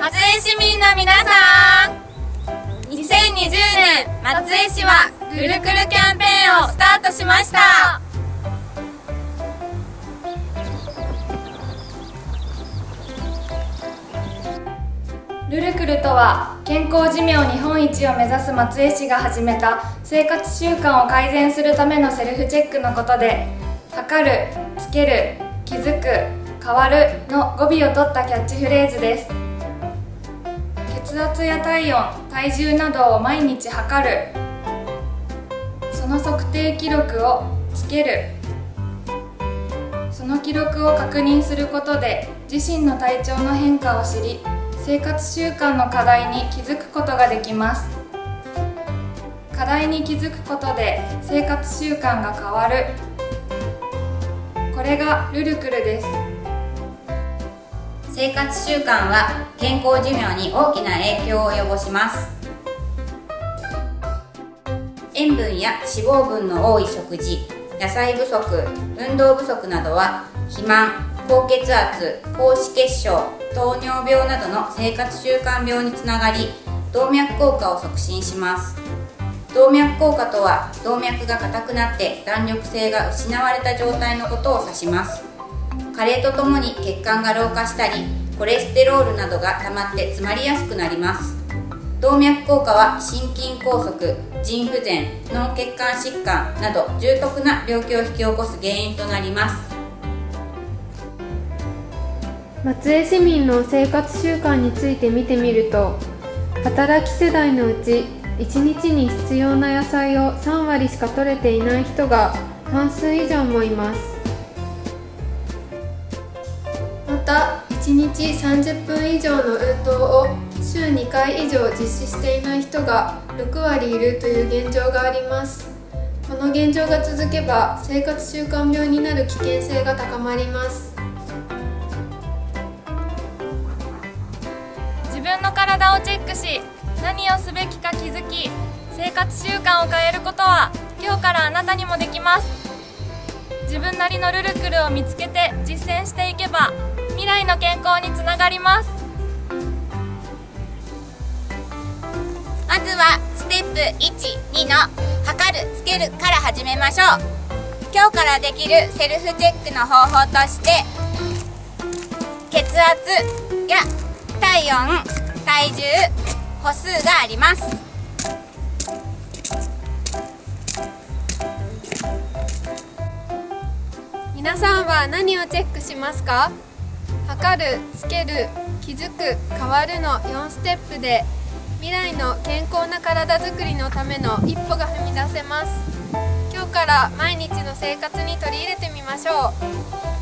松江市民の皆さん。2020年松江市はルルクルキャンペーンをスタートしました。ルルクルとは健康寿命日本一を目指す松江市が始めた生活習慣を改善するためのセルフチェックのことで測る、つける、気づく、変わるの語尾を取ったキャッチフレーズです。血圧や体温、体重などを毎日測る。その測定記録をつける。その記録を確認することで自身の体調の変化を知り生活習慣の課題に気づくことができます。課題に気づくことで生活習慣が変わる。これがルルクルです。生活習慣は健康寿命に大きな影響を及ぼします。塩分や脂肪分の多い食事野菜不足運動不足などは肥満高血圧高脂血症糖尿病などの生活習慣病につながり動脈硬化を促進します。動脈硬化とは動脈が硬くなって弾力性が失われた状態のことを指します。加齢とともに血管が老化したりコレステロールなどが溜まって詰まりやすくなります。動脈硬化は心筋梗塞腎不全脳血管疾患など重篤な病気を引き起こす原因となります。松江市民の生活習慣について見てみると働き世代のうち1日に必要な野菜を3割しか取れていない人が半数以上もいます。1日30分以上の運動を週2回以上実施していない人が6割いるという現状があります。この現状が続けば生活習慣病になる危険性が高まります。自分の体をチェックし何をすべきか気づき生活習慣を変えることは今日からあなたにもできます。自分なりのルルクルを見つけて実健康につながります。まずはステップ12の測るつけるから始めましょう。今日からできるセルフチェックの方法として血圧や体温体重歩数があります。皆さんは何をチェックしますか？測る、つける、気づく、変わるの4ステップで未来の健康な体づくりのための一歩が踏み出せます。今日から毎日の生活に取り入れてみましょう。